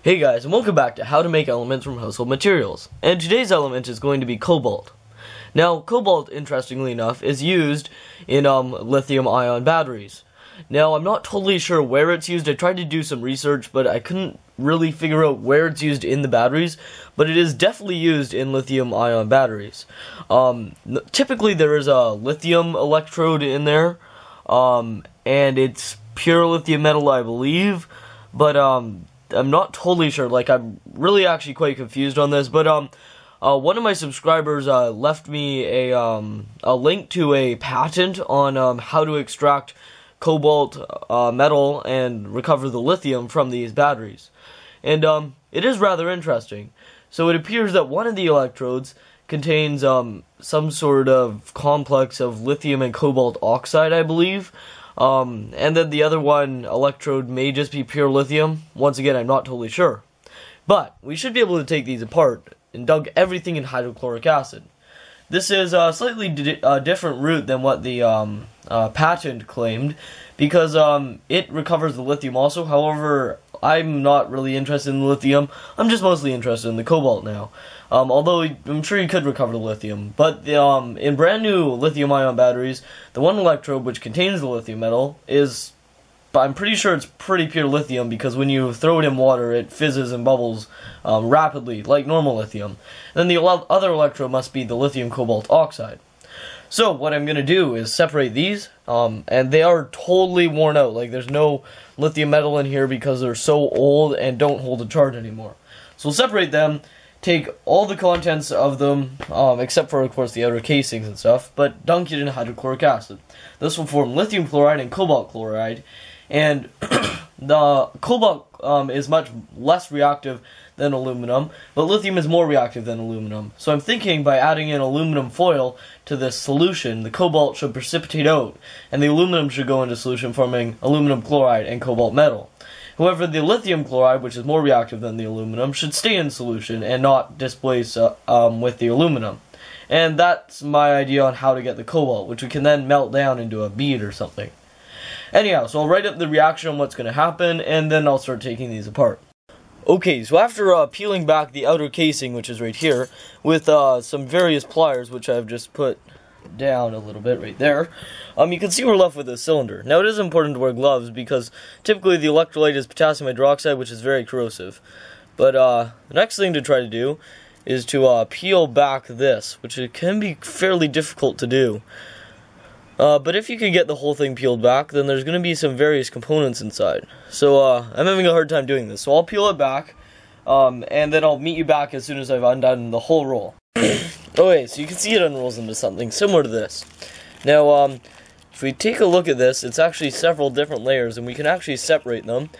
Hey guys, and welcome back to How to Make Elements from Household Materials. And today's element is going to be cobalt. Now, cobalt, interestingly enough, is used in um, lithium-ion batteries. Now, I'm not totally sure where it's used. I tried to do some research, but I couldn't really figure out where it's used in the batteries. But it is definitely used in lithium-ion batteries. Um, typically, there is a lithium electrode in there, um, and it's pure lithium metal, I believe. But um, I'm not totally sure. Like, I'm really actually quite confused on this. But um, uh, one of my subscribers uh, left me a um, a link to a patent on um, how to extract cobalt uh, metal and recover the lithium from these batteries, and um, it is rather interesting. So it appears that one of the electrodes contains um, some sort of complex of lithium and cobalt oxide, I believe. Um, and then the other one, electrode, may just be pure lithium. Once again, I'm not totally sure. But we should be able to take these apart and dunk everything in hydrochloric acid. This is a slightly di uh, different route than what the um, uh, patent claimed because um, it recovers the lithium also. However, I'm not really interested in lithium. I'm just mostly interested in the cobalt now. Um, although I'm sure you could recover the lithium. But the, um, in brand new lithium ion batteries, the one electrode which contains the lithium metal is I'm pretty sure it's pretty pure lithium because when you throw it in water, it fizzes and bubbles um, rapidly, like normal lithium. And then the other electrode must be the lithium cobalt oxide. So what I'm going to do is separate these, um, and they are totally worn out. Like there's no lithium metal in here because they're so old and don't hold a charge anymore. So we'll separate them, take all the contents of them, um, except for of course the outer casings and stuff, but dunk it in hydrochloric acid. This will form lithium chloride and cobalt chloride, and the cobalt um, is much less reactive than aluminum, but lithium is more reactive than aluminum. So I'm thinking by adding in aluminum foil to this solution, the cobalt should precipitate out, and the aluminum should go into solution forming aluminum chloride and cobalt metal. However, the lithium chloride, which is more reactive than the aluminum, should stay in solution and not displace uh, um, with the aluminum. And that's my idea on how to get the cobalt, which we can then melt down into a bead or something. Anyhow, so I'll write up the reaction on what's going to happen, and then I'll start taking these apart. Okay, so after uh, peeling back the outer casing, which is right here, with uh, some various pliers, which I've just put down a little bit right there, um, you can see we're left with a cylinder. Now, it is important to wear gloves because typically the electrolyte is potassium hydroxide, which is very corrosive. But uh, the next thing to try to do is to uh, peel back this, which can be fairly difficult to do. Uh, but if you can get the whole thing peeled back, then there's going to be some various components inside. So uh, I'm having a hard time doing this. So I'll peel it back, um, and then I'll meet you back as soon as I've undone the whole roll. Okay, so you can see it unrolls into something similar to this. Now, um, if we take a look at this, it's actually several different layers, and we can actually separate them.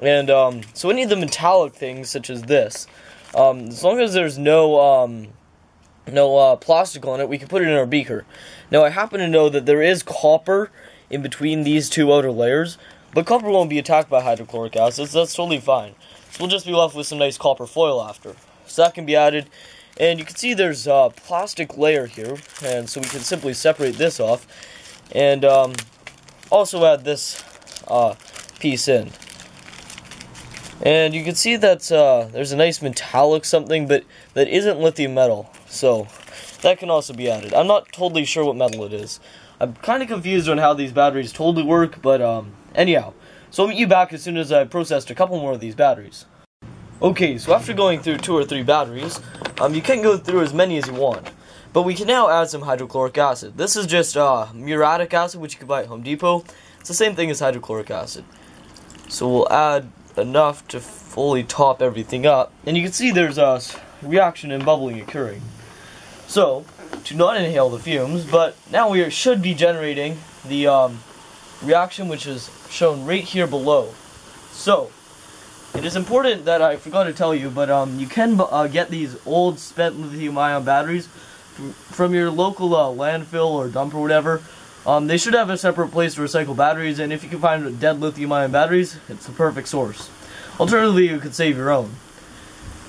And um, so any of the metallic things, such as this, um, as long as there's no um, no uh, plastic on it, we can put it in our beaker. Now, I happen to know that there is copper in between these two outer layers, but copper won't be attacked by hydrochloric acid, so that's totally fine. So we'll just be left with some nice copper foil after. So that can be added, and you can see there's a plastic layer here, and so we can simply separate this off, and um, also add this uh, piece in. And you can see that uh, there's a nice metallic something, but that isn't lithium metal. So that can also be added. I'm not totally sure what metal it is. I'm kind of confused on how these batteries totally work, but um, anyhow. So I'll meet you back as soon as I've processed a couple more of these batteries. Okay, so after going through two or three batteries, um, you can go through as many as you want. But we can now add some hydrochloric acid. This is just uh, muriatic acid, which you can buy at Home Depot. It's the same thing as hydrochloric acid. So we'll add enough to fully top everything up. And you can see there's a reaction and bubbling occurring. So, to not inhale the fumes, but now we should be generating the um, reaction which is shown right here below. So, it is important that I forgot to tell you, but um, you can uh, get these old spent lithium-ion batteries from your local uh, landfill or dump or whatever. Um, they should have a separate place to recycle batteries, and if you can find dead lithium-ion batteries, it's the perfect source. Alternatively, you could save your own.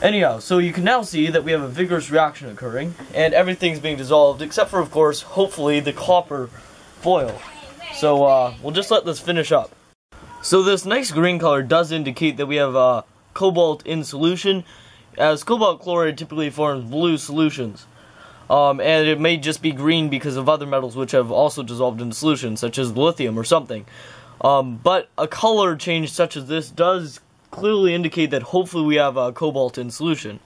Anyhow, so you can now see that we have a vigorous reaction occurring, and everything's being dissolved, except for, of course, hopefully, the copper foil. So, uh, we'll just let this finish up. So this nice green color does indicate that we have, uh, cobalt in solution, as cobalt chloride typically forms blue solutions. Um, and it may just be green because of other metals which have also dissolved in solution, such as lithium or something. Um, but a color change such as this does clearly indicate that hopefully we have uh, cobalt in solution.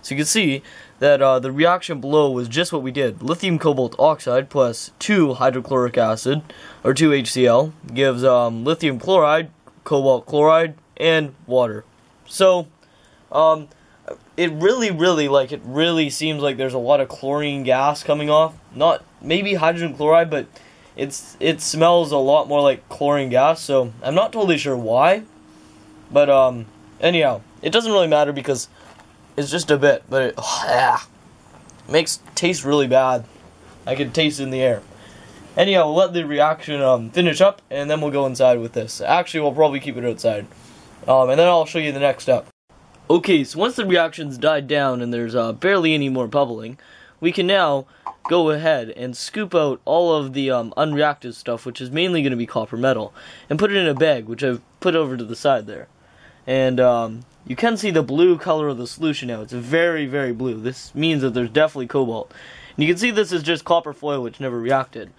So you can see that uh, the reaction below was just what we did. Lithium cobalt oxide plus 2 hydrochloric acid, or 2 HCl, gives um, lithium chloride, cobalt chloride, and water. So, um, it really, really, like, it really seems like there's a lot of chlorine gas coming off. Not, maybe hydrogen chloride, but it's it smells a lot more like chlorine gas, so I'm not totally sure why. But, um, anyhow, it doesn't really matter because it's just a bit, but it makes taste really bad. I can taste it in the air. Anyhow, we'll let the reaction um, finish up, and then we'll go inside with this. Actually, we'll probably keep it outside. Um, and then I'll show you the next step. Okay, so once the reaction's died down and there's uh, barely any more bubbling, we can now go ahead and scoop out all of the um, unreacted stuff, which is mainly going to be copper metal, and put it in a bag, which I've put over to the side there. And um, you can see the blue color of the solution now. It's very, very blue. This means that there's definitely cobalt. And you can see this is just copper foil, which never reacted.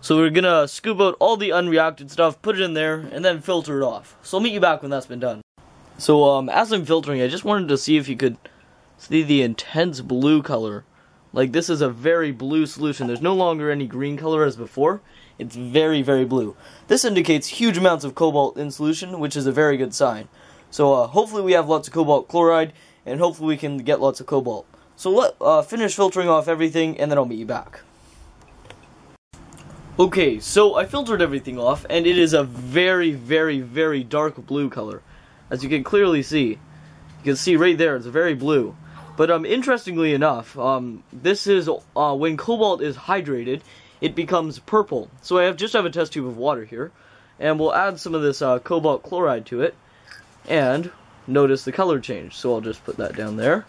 So we're gonna scoop out all the unreacted stuff, put it in there, and then filter it off. So I'll meet you back when that's been done. So um, as I'm filtering, I just wanted to see if you could see the intense blue color. Like this is a very blue solution. There's no longer any green color as before. It's very, very blue. This indicates huge amounts of cobalt in solution, which is a very good sign. So uh, hopefully we have lots of cobalt chloride, and hopefully we can get lots of cobalt. So let uh, finish filtering off everything, and then I'll meet you back. Okay, so I filtered everything off, and it is a very, very, very dark blue color. As you can clearly see. You can see right there, it's very blue. But um, interestingly enough, um, this is uh, when cobalt is hydrated, it becomes purple. So I have just have a test tube of water here, and we'll add some of this uh, cobalt chloride to it, and notice the color change. So I'll just put that down there.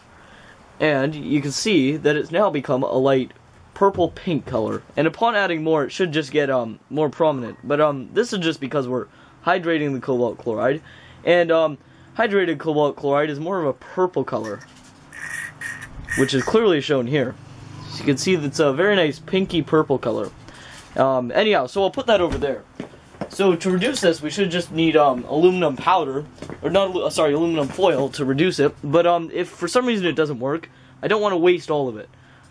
And you can see that it's now become a light purple pink color. And upon adding more, it should just get um more prominent. But um this is just because we're hydrating the cobalt chloride. And um hydrated cobalt chloride is more of a purple color. Which is clearly shown here. So you can see that it's a very nice pinky purple color. Um, anyhow, so I'll put that over there. So to reduce this, we should just need um, aluminum powder, or not, uh, sorry, aluminum foil to reduce it. But um, if for some reason it doesn't work, I don't want to waste all of it.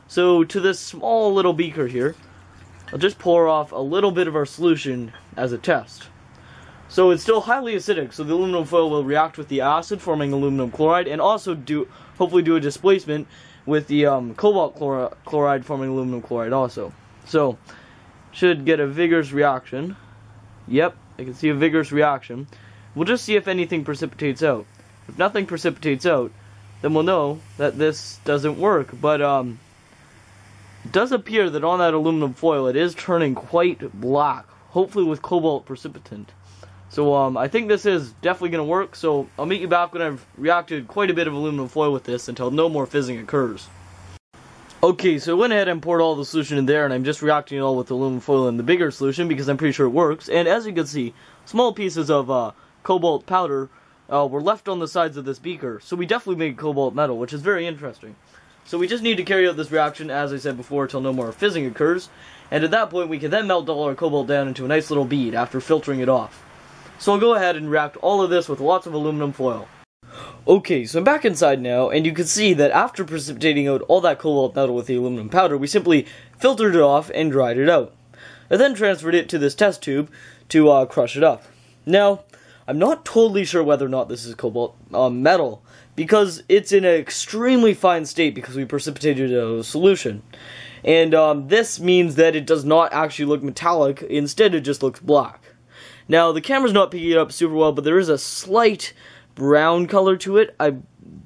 So to this small little beaker here, I'll just pour off a little bit of our solution as a test. So it's still highly acidic, so the aluminum foil will react with the acid, forming aluminum chloride, and also do hopefully do a displacement with the um, cobalt chloride, forming aluminum chloride also. So should get a vigorous reaction. Yep, I can see a vigorous reaction. We'll just see if anything precipitates out. If nothing precipitates out, then we'll know that this doesn't work. But um, it does appear that on that aluminum foil, it is turning quite black, hopefully with cobalt precipitant. So um, I think this is definitely going to work, so I'll meet you back when I've reacted quite a bit of aluminum foil with this until no more fizzing occurs. Okay, so I went ahead and poured all the solution in there, and I'm just reacting it all with aluminum foil in the bigger solution because I'm pretty sure it works. And as you can see, small pieces of uh, cobalt powder uh, were left on the sides of this beaker. So we definitely made cobalt metal, which is very interesting. So we just need to carry out this reaction, as I said before, until no more fizzing occurs. And at that point, we can then melt all our cobalt down into a nice little bead after filtering it off. So I'll go ahead and react all of this with lots of aluminum foil. Okay, so I'm back inside now, and you can see that after precipitating out all that cobalt metal with the aluminum powder, we simply filtered it off and dried it out. I then transferred it to this test tube to uh, crush it up. Now, I'm not totally sure whether or not this is cobalt uh, metal, because it's in an extremely fine state because we precipitated a solution. And um, this means that it does not actually look metallic, instead it just looks black. Now, the camera's not picking it up super well, but there is a slight brown color to it. I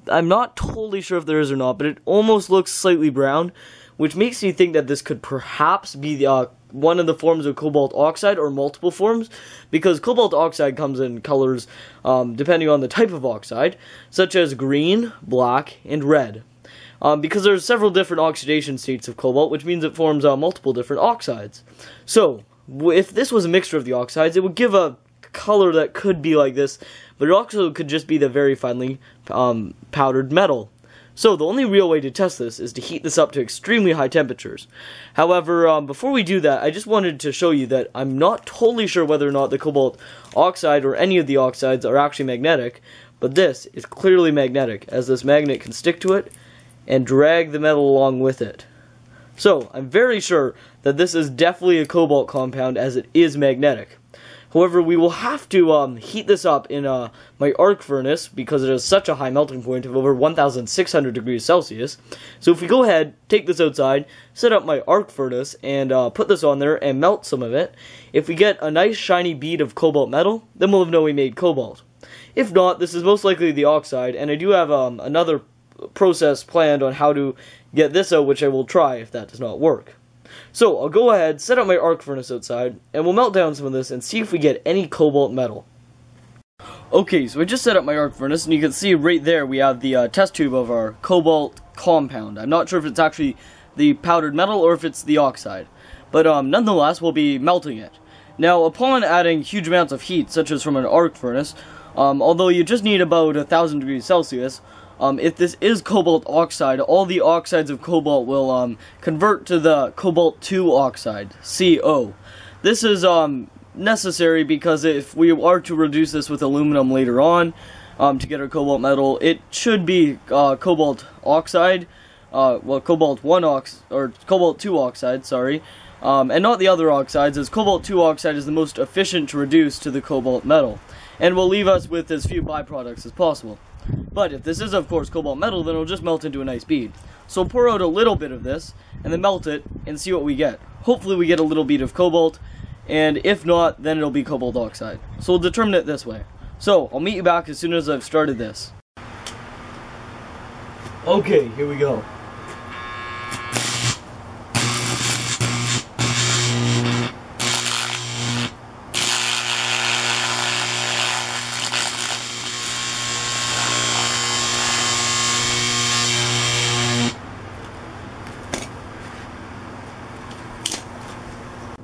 I'm not totally sure if there is or not, but it almost looks slightly brown, which makes me think that this could perhaps be the, uh, one of the forms of cobalt oxide or multiple forms, because cobalt oxide comes in colors um, depending on the type of oxide, such as green, black, and red. Um, because there's several different oxidation states of cobalt, which means it forms uh, multiple different oxides. So, if this was a mixture of the oxides, it would give a color that could be like this, but it also could just be the very finely um, powdered metal. So the only real way to test this is to heat this up to extremely high temperatures. However, um, before we do that, I just wanted to show you that I'm not totally sure whether or not the cobalt oxide or any of the oxides are actually magnetic, but this is clearly magnetic, as this magnet can stick to it and drag the metal along with it. So, I'm very sure that this is definitely a cobalt compound as it is magnetic. However, we will have to um, heat this up in uh, my arc furnace because it has such a high melting point of over 1600 degrees Celsius. So if we go ahead, take this outside, set up my arc furnace, and uh, put this on there and melt some of it, if we get a nice shiny bead of cobalt metal, then we'll know we made cobalt. If not, this is most likely the oxide, and I do have um, another process planned on how to get this out, which I will try if that does not work. So I'll go ahead, set up my arc furnace outside, and we'll melt down some of this and see if we get any cobalt metal. Okay, so I just set up my arc furnace, and you can see right there we have the uh, test tube of our cobalt compound. I'm not sure if it's actually the powdered metal or if it's the oxide, but um, nonetheless, we'll be melting it. Now, upon adding huge amounts of heat, such as from an arc furnace, um, although you just need about a thousand degrees Celsius, um, if this is cobalt oxide, all the oxides of cobalt will um, convert to the cobalt 2 oxide, CO. This is um, necessary because if we are to reduce this with aluminum later on um, to get our cobalt metal, it should be uh, cobalt oxide, uh, well, cobalt 1 ox or cobalt 2 oxide, sorry, um, and not the other oxides, as cobalt 2 oxide is the most efficient to reduce to the cobalt metal, and will leave us with as few byproducts as possible. But if this is, of course, cobalt metal, then it'll just melt into a nice bead. So pour out a little bit of this, and then melt it, and see what we get. Hopefully we get a little bead of cobalt, and if not, then it'll be cobalt oxide. So we'll determine it this way. So, I'll meet you back as soon as I've started this. Okay, here we go.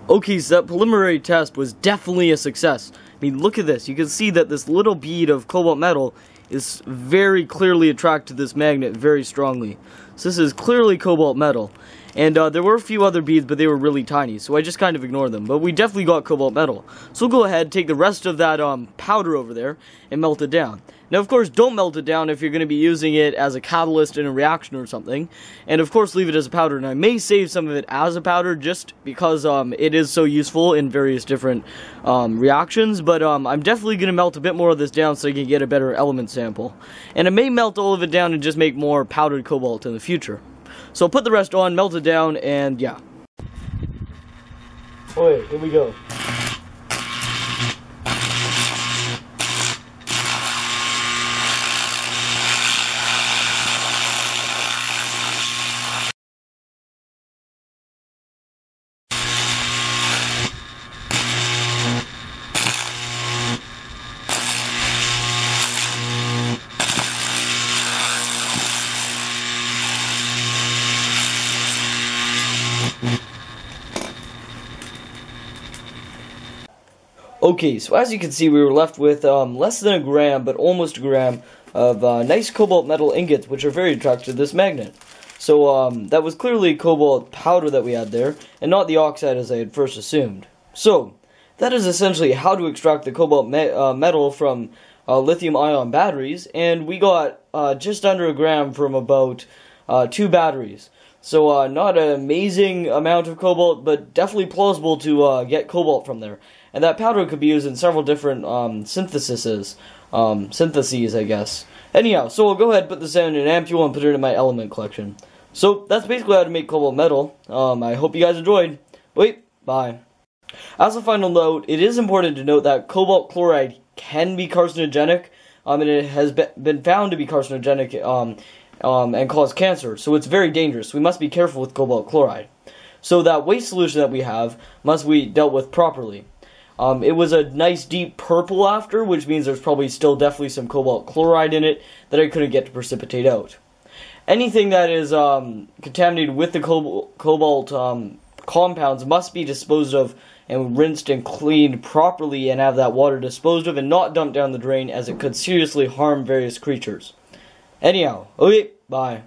Okay, so that preliminary test was definitely a success. I mean, look at this. You can see that this little bead of cobalt metal is very clearly attracted to this magnet very strongly. So this is clearly cobalt metal. And uh, there were a few other beads, but they were really tiny, so I just kind of ignored them. But we definitely got cobalt metal. So we'll go ahead, take the rest of that um, powder over there, and melt it down. Now, of course, don't melt it down if you're going to be using it as a catalyst in a reaction or something. And, of course, leave it as a powder. And I may save some of it as a powder just because um, it is so useful in various different um, reactions. But um, I'm definitely going to melt a bit more of this down so I can get a better element sample. And I may melt all of it down and just make more powdered cobalt in the future. So put the rest on, melt it down, and yeah. Alright, here we go. Okay, so as you can see, we were left with um, less than a gram, but almost a gram, of uh, nice cobalt metal ingots, which are very attractive to this magnet. So um, that was clearly cobalt powder that we had there, and not the oxide as I had first assumed. So, that is essentially how to extract the cobalt me uh, metal from uh, lithium-ion batteries, and we got uh, just under a gram from about uh, two batteries. So uh, not an amazing amount of cobalt, but definitely plausible to uh, get cobalt from there. And that powder could be used in several different um, syntheses, um, syntheses, I guess. Anyhow, so I'll go ahead and put this in an ampule and put it in my element collection. So that's basically how to make cobalt metal. Um, I hope you guys enjoyed. Wait, bye. As a final note, it is important to note that cobalt chloride can be carcinogenic, um, and it has been found to be carcinogenic um, um, and cause cancer. So it's very dangerous. We must be careful with cobalt chloride. So that waste solution that we have must be dealt with properly. Um, it was a nice deep purple after, which means there's probably still definitely some cobalt chloride in it that I couldn't get to precipitate out. Anything that is um, contaminated with the cobalt, cobalt um, compounds must be disposed of and rinsed and cleaned properly and have that water disposed of and not dumped down the drain as it could seriously harm various creatures. Anyhow, okay, bye.